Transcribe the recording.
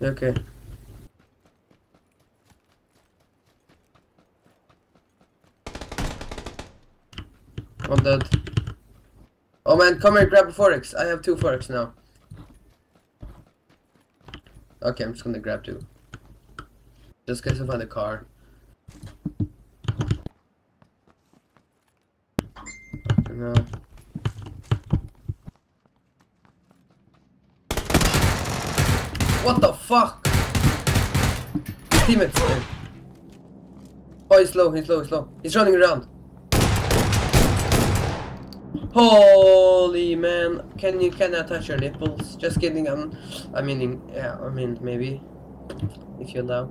Okay. I'm dead. Oh man, come here, grab a forex. I have two forex now. Okay, I'm just gonna grab two. Just in case I find a car. No. What the fuck? Teammates. Oh, he's low, he's low, he's low. He's running around. Holy man, can you can I touch your nipples? Just kidding. I'm, I mean, yeah, I mean maybe if you allow.